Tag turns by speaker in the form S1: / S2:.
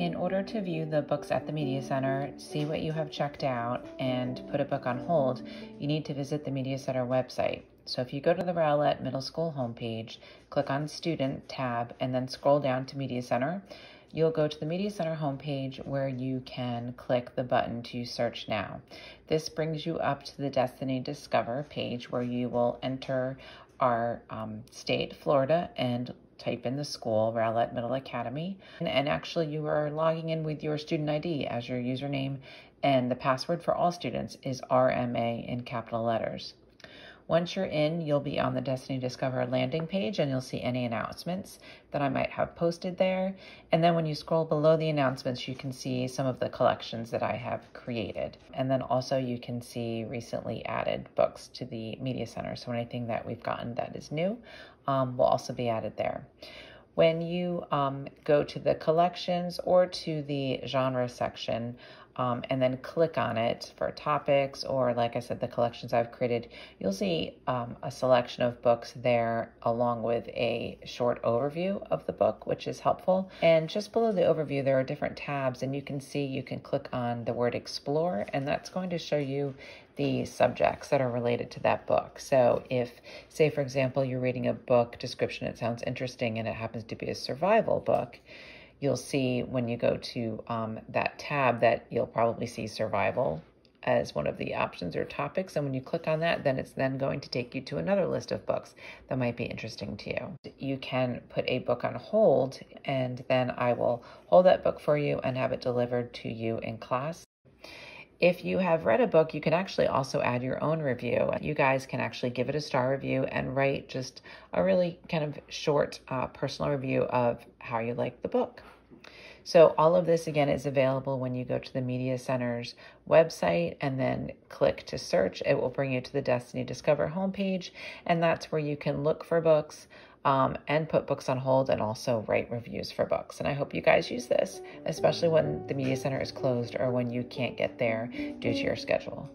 S1: In order to view the books at the Media Center, see what you have checked out, and put a book on hold, you need to visit the Media Center website. So if you go to the Rowlett Middle School homepage, click on Student tab, and then scroll down to Media Center, you'll go to the Media Center homepage where you can click the button to search now. This brings you up to the Destiny Discover page where you will enter our um, state, Florida, and type in the school, Rowlett Middle Academy, and, and actually you are logging in with your student ID as your username, and the password for all students is RMA in capital letters. Once you're in, you'll be on the Destiny Discover landing page and you'll see any announcements that I might have posted there. And then when you scroll below the announcements, you can see some of the collections that I have created. And then also you can see recently added books to the Media Center. So anything that we've gotten that is new um, will also be added there. When you um, go to the collections or to the genre section, um, and then click on it for topics or like I said, the collections I've created, you'll see um, a selection of books there along with a short overview of the book, which is helpful. And just below the overview, there are different tabs and you can see you can click on the word explore and that's going to show you the subjects that are related to that book. So if, say, for example, you're reading a book description, it sounds interesting and it happens to be a survival book, you'll see when you go to um, that tab that you'll probably see survival as one of the options or topics. And when you click on that, then it's then going to take you to another list of books that might be interesting to you. You can put a book on hold and then I will hold that book for you and have it delivered to you in class. If you have read a book, you can actually also add your own review. You guys can actually give it a star review and write just a really kind of short uh, personal review of how you like the book. So all of this again is available when you go to the Media Center's website and then click to search. It will bring you to the Destiny Discover homepage and that's where you can look for books um, and put books on hold and also write reviews for books. And I hope you guys use this, especially when the Media Center is closed or when you can't get there due to your schedule.